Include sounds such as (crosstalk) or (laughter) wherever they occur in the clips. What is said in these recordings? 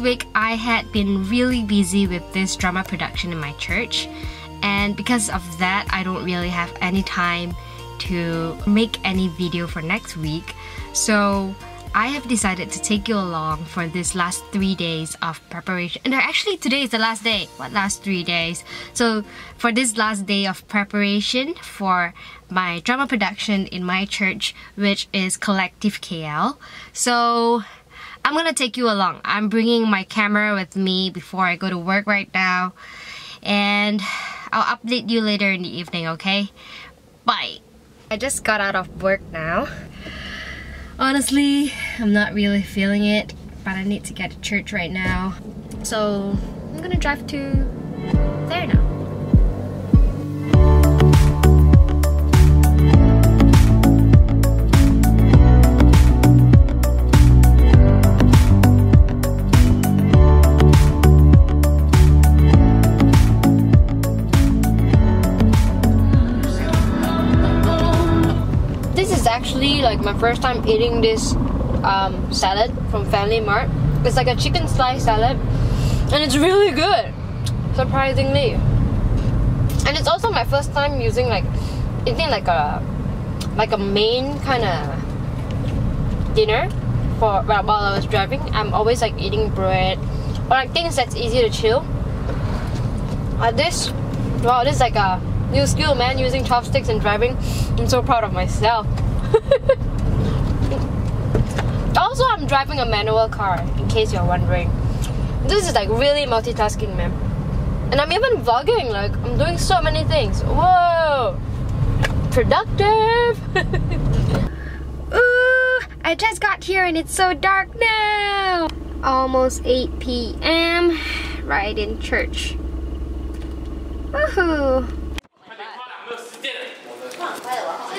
week I had been really busy with this drama production in my church, and because of that, I don't really have any time to make any video for next week. So, I have decided to take you along for this last three days of preparation. And actually, today is the last day. What last three days? So, for this last day of preparation for my drama production in my church, which is Collective KL. So, I'm gonna take you along. I'm bringing my camera with me before I go to work right now. And I'll update you later in the evening, okay? Bye. I just got out of work now. Honestly, I'm not really feeling it, but I need to get to church right now. So I'm gonna drive to there now. Like my first time eating this um, salad from Family Mart. It's like a chicken slice salad, and it's really good, surprisingly. And it's also my first time using like eating like a like a main kind of dinner for while I was driving. I'm always like eating bread or like things that's easy to chew. Like this, wow, this is like a new skill, man. Using chopsticks and driving. I'm so proud of myself. (laughs) also, I'm driving a manual car, in case you're wondering. This is like really multitasking, man. And I'm even vlogging, like, I'm doing so many things. Whoa! Productive! (laughs) Ooh, I just got here and it's so dark now! Almost 8 p.m. Right in church. Woohoo!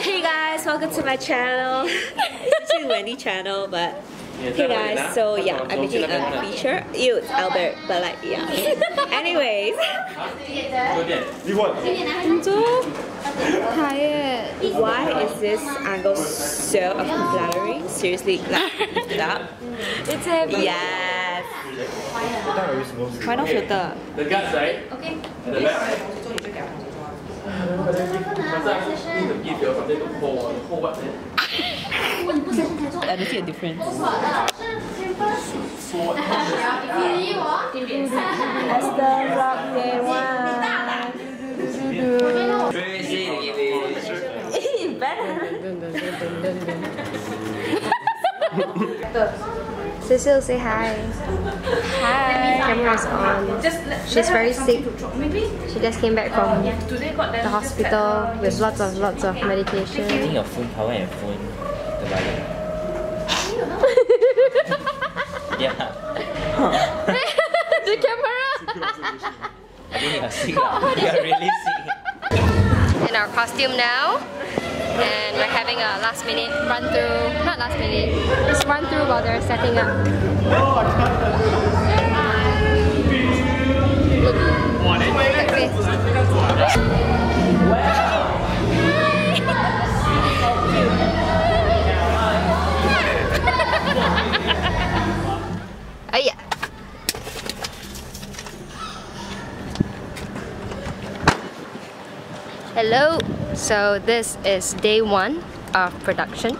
Hey guys, welcome to my channel. (laughs) it's actually Wendy channel, but hey guys, so yeah, I'm making a feature. You, it's Albert, but like yeah. (laughs) Anyways, I'm so tired. Why is this angle so unflattering? Seriously, like lift it up. It's heavy. Yes. Why not filter? The guts, right? Okay. At the back. Must I need to give you something to hold, hold what then? I don't see a difference. As the rock they want. Cecile, say hi. Hi. Camera's on. She's very sick. She just came back from the hospital with lots of lots of medication. Using your phone power and phone the wireless. (laughs) yeah. (laughs) the camera. I think you're sick. (laughs) You're really sick. In our costume now, and we're having a last minute run through. Not last minute. Just run through while they're setting up. (laughs) Oh yeah. Hello. So this is day one of production,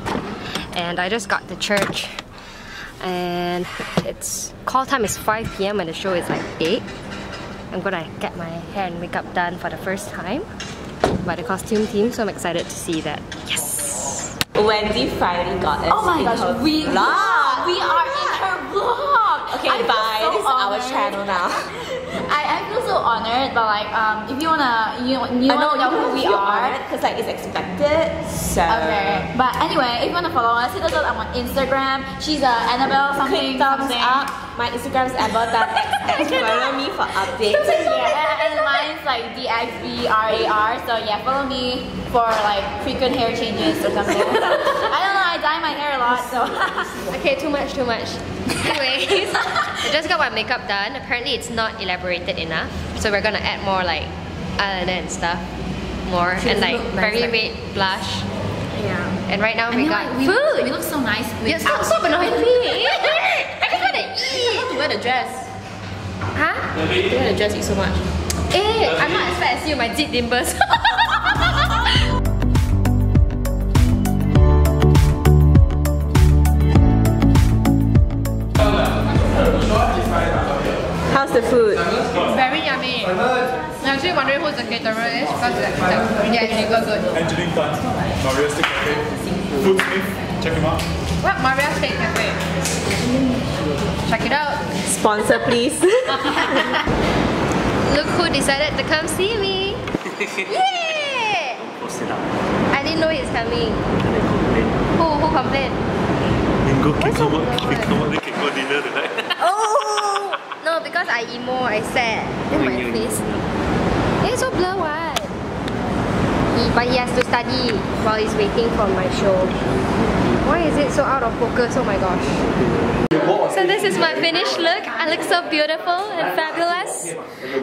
and I just got to church, and it's call time is 5 p.m. and the show is like 8. I'm gonna get my hair and makeup done for the first time by the costume team, so I'm excited to see that. Yes. Wendy finally got us. Oh my in gosh, we vlog. we are in her vlog. Okay, I bye. so this is our channel now. (laughs) I, I feel so honored, but like um, if you wanna you you I know wanna know who we are. because like it's expected. So Okay, but anyway, if you wanna follow us, hit us up I'm on Instagram. She's uh, Annabelle something thumbs something. up. My Instagram is amber.xx. (laughs) Follow me for updates. (laughs) yeah, and, mine's like DXBRAR. So yeah, follow me for like frequent hair changes or something. (laughs) I don't know. I dye my hair a lot, so. (laughs) Okay, too much, too much. Anyways, I just got my makeup done. Apparently it's not elaborated enough. So we're gonna add more like eyeliner and stuff. More. and like very red blush. Yeah. And right now we you know got what? we food. Look, we look so nice. Yeah, stop, stop annoying me. I just wanna eat. How to wear the dress? Huh? To wear the dress eat so much. Eh, I'm not as fat as you, my zit dimples. (laughs) Cafe, Food Smith, check him out. What Maria Steak Cafe? Check it out. Sponsor, please. (laughs) Look who decided to come see me. Yay! Post it up. I didn't know he's coming. Who who complained? Can go, can come out, can come they can go dinner tonight. (laughs) Oh no, because I emo, I sad. Then my face. It's so blur what? But he has to study while he's waiting for my show. Why is it so out of focus? Oh my gosh. So this is my finished look. I look so beautiful and fabulous.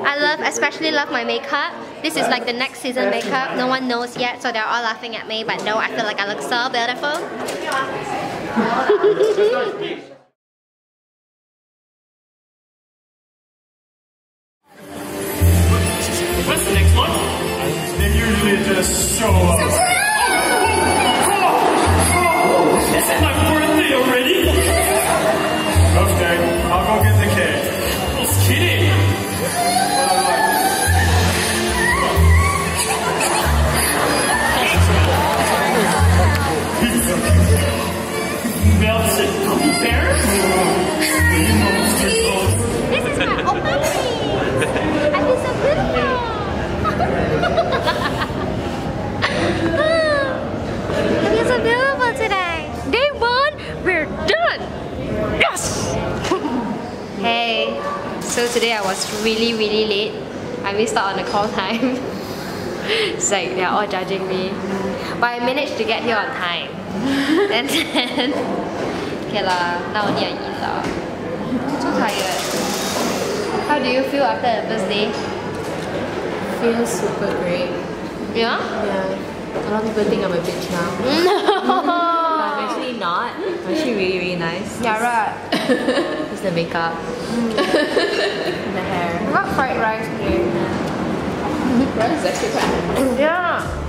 I love, especially love my makeup. This is like the next season makeup. No one knows yet, so they're all laughing at me. But no, I feel like I look so beautiful. They usually just show up. Is it my birthday already? Okay, I'll go get the cake. Just kidding. Melted gummy bear? You know it's too close. This is my opening. I feel so beautiful. So beautiful today. Day one, we're done. Yes. (laughs) hey, so today I was really really late. I missed out on the call time. (laughs) it's like they're all judging me, but I managed to get here on time. (laughs) and then, okay lah, now only I eat lah. So tired. How do you feel after the first day? Feels super great. Yeah? Yeah. A lot of people think I'm a bitch now. (laughs) But I'm actually not. I'm actually really, really nice. yeah, right. (laughs) It's the makeup. Mm. (laughs) the hair. I got fried rice today. Rice is actually quite Yeah.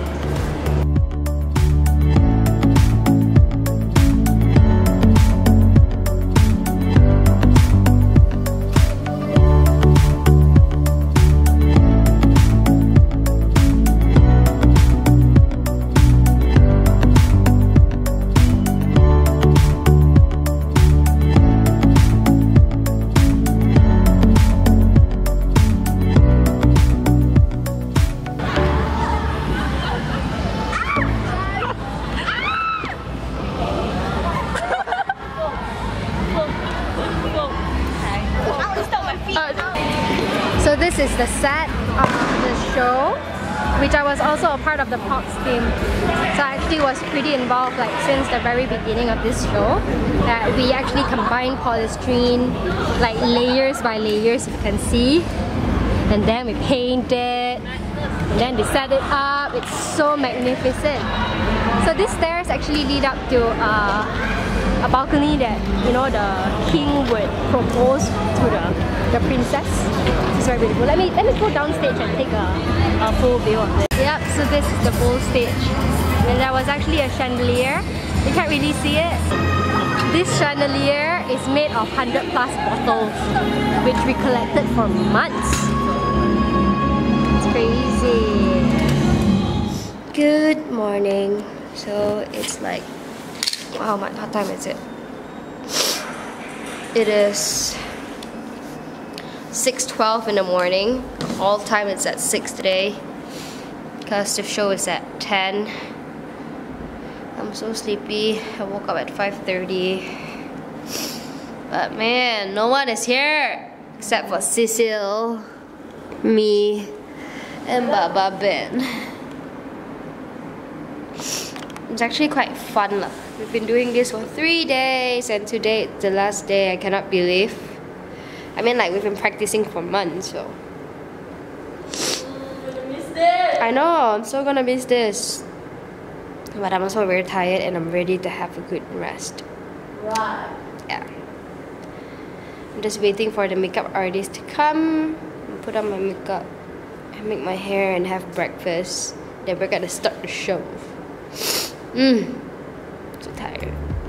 This is the set of the show, which I was also a part of the props team. So I actually was pretty involved like since the very beginning of this show. That we actually combined polystyrene like layers by layers you can see. And then we painted. And then they set it up. It's so magnificent. So these stairs actually lead up to uh, a balcony that you know the king would propose to the the princess. It's very beautiful. Let me let me go downstage and take a, a full view of it. Yep, so this is the full stage. And there was actually a chandelier. You can't really see it. This chandelier is made of 100 plus bottles, which we collected for months. It's crazy. Good morning. So it's like, wow, man, what time is it? It is 6.12 in the morning. All time is at 6 today. Because the show is at 10. I'm so sleepy. I woke up at 5.30. But man, no one is here. Except for Cecil, me, and Baba Ben. It's actually quite fun. lah. We've been doing this for three days and today it's the last day. I cannot believe. I mean like we've been practicing for months so. I know, I'm so gonna miss this. But I'm also very tired and I'm ready to have a good rest. Right. Yeah. I'm just waiting for the makeup artist to come and put on my makeup and make my hair and have breakfast. Then we're gonna start the show. Mmm. So tired. I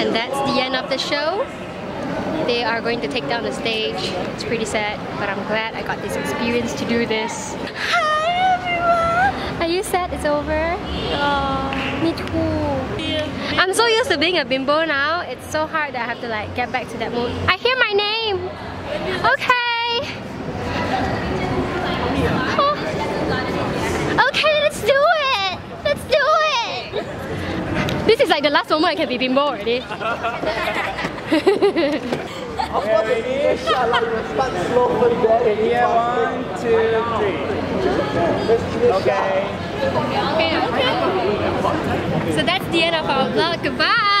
And that's the end of the show. They are going to take down the stage. It's pretty sad, but I'm glad I got this experience to do this. Hi everyone! Are you sad it's over? Oh, me too. I'm so used to being a bimbo now. It's so hard that I have to like get back to that mood. I hear my name! Okay! Oh. Okay, let's do it! Let's do it! This is like the last moment I can be bimbo already. Yeah, one, two, three. Okay. Okay, okay. So that's the end of our vlog. Goodbye!